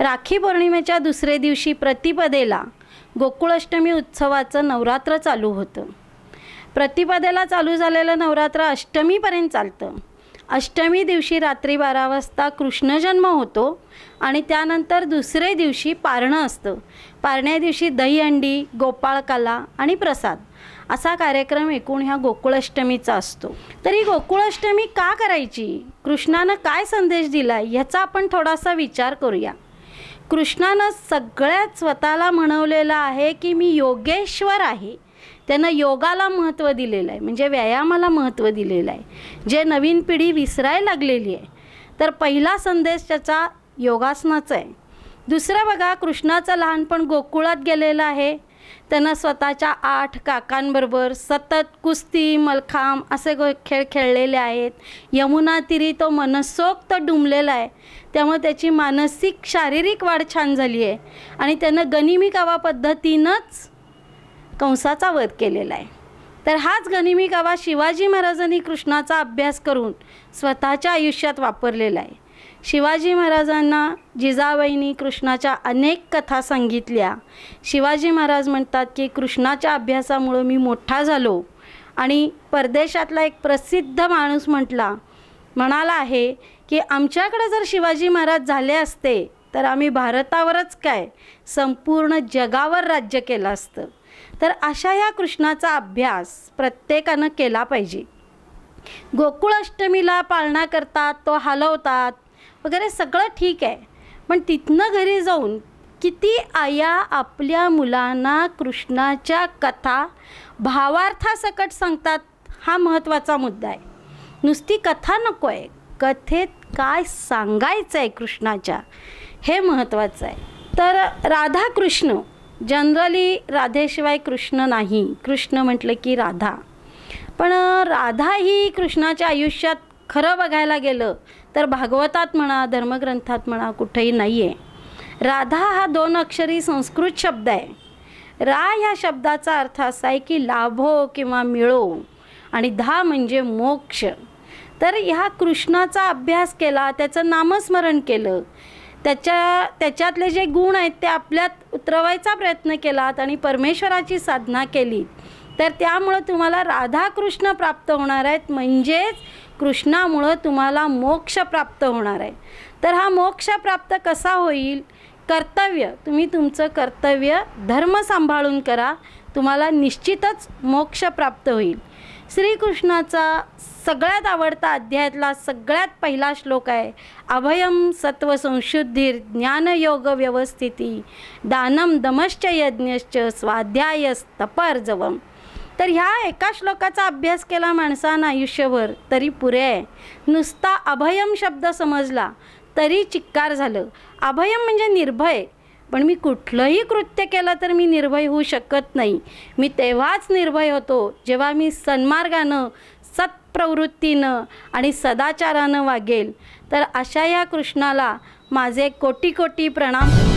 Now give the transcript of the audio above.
राखी पौर्णिमेच्या दुसरे दिवशी प्रतिपदेला गोकुळाष्टमी उत्सवाचं नवरात्र चालू होतं. प्रतिपदेला चालू झालेलं नवरात्र अष्टमीपर्यंत चालतं. अष्टमी दिवशी रात्री बारा वाजता कृष्णजन्म होतो आणि त्यानंतर दुसरे दिवशी पारणं असतं. पारण्या दिवशी दहीहंडी गोपाळकाला आणि प्रसाद असा कार्यक्रम एकूण ह्या गोकुळाष्टमीचा असतो. तर ही गोकुळाष्टमी का करायची? कृष्णानं काय संदेश दिला ह्याचा आपण थोडासा विचार करूया. कृष्णानं सगळ्यात स्वतःला म्हणवलेलं आहे की मी योगेश्वर आहे. त्यानं योगाला महत्त्व दिलेलं आहे. म्हणजे व्यायामाला महत्त्व दिलेलं आहे. जे नवीन पिढी विसरायला लागलेली आहे. तर पहिला संदेश त्याचा योगासनाचा आहे. दुसरं बघा कृष्णाचं लहानपण गोकुळात गेलेलं आहे. त्यांना स्वतःच्या आठ काकांबरोबर सतत कुस्ती मलखांब असे खेळ खेळलेले आहेत. यमुना तिरी तो मनसोक्त डुंबलेला आहे. त्यामुळे त्याची मानसिक शारीरिक वाढ छान झाली आहे. आणि त्यानं गनिमी कावा पद्धतीनंच कंसाचा वध केलेला आहे. तर हाच गनिमी कावा शिवाजी महाराजांनी कृष्णाचा अभ्यास करून स्वतःच्या आयुष्यात वापरलेला आहे. शिवाजी महाराजांना जिजाबाईंनी कृष्णाच्या अनेक कथा सांगितल्या. शिवाजी महाराज म्हणतात की कृष्णाच्या अभ्यासामुळं मी मोठा झालो आणि परदेशातला एक प्रसिद्ध माणूस म्हटला. म्हणाला आहे की आमच्याकडे जर शिवाजी महाराज झाले असते तर आम्ही भारतावरच काय संपूर्ण जगावर राज्य केलं असतं. तर अशा ह्या कृष्णाचा अभ्यास प्रत्येकानं केला पाहिजे. गोकुळाष्टमीला पाळणा करतात तो हलवतात. वगैरे सगळं ठीक आहे. पण तिथनं घरी जाऊन किती आया आपल्या मुलांना कृष्णाच्या कथा भावार्थासकट सांगतात हा महत्त्वाचा मुद्दा आहे. नुसती कथा नको आहे कथेत काय सांगायचं आहे कृष्णाच्या हे महत्त्वाचं आहे. तर राधा कृष्ण जनरली राधेशिवाय कृष्ण नाही. कृष्ण म्हटलं की राधा. पण राधा ही कृष्णाच्या आयुष्यात खरं बघायला गेलं तर भागवतात म्हणा धर्मग्रंथात म्हणा कुठेही नाही आहे राधा हा दोन अक्षरी संस्कृत शब्द आहे. रा ह्या शब्दाचा अर्थ असा आहे की लाभो किंवा मिळो आणि धा म्हणजे मोक्ष. तर ह्या कृष्णाचा अभ्यास केला त्याचं नामस्मरण केलं त्याच्या त्याच्यातले जे गुण आहेत ते आपल्यात उतरवायचा प्रयत्न केलात आणि परमेश्वराची साधना केली तर त्यामुळं तुम्हाला राधाकृष्ण प्राप्त होणार आहेत. म्हणजेच कृष्णामुळं तुम्हाला मोक्ष प्राप्त होणार आहे. तर हा मोक्ष प्राप्त कसा होईल? कर्तव्य. तुम्ही तुमचं कर्तव्य धर्म सांभाळून करा. तुम्हाला निश्चितच मोक्ष प्राप्त होईल. श्रीकृष्णाचा सगळ्यात आवडता अध्यायातला सगळ्यात पहिला श्लोक आहे अभयम सत्व संशुद्धीर ज्ञानयोग व्यवस्थिती दानम दमश्च यज्ञश्च स्वाध्यायस्तपर्जवम. तर ह्या एका श्लोकाचा अभ्यास केला माणसानं आयुष्यभर तरी पुरे. आहे नुसता अभयम शब्द समजला तरी चिक्कार झालं. अभयम म्हणजे निर्भय. पण मी कुठलंही कृत्य केलं तर मी निर्भय होऊ शकत नाही. मी तेव्हाच निर्भय होतो जेव्हा मी सन्मार्गानं सत्प्रवृत्तीनं आणि सदाचारानं वागेल. तर अशा या कृष्णाला माझे कोटी कोटी प्रणाम.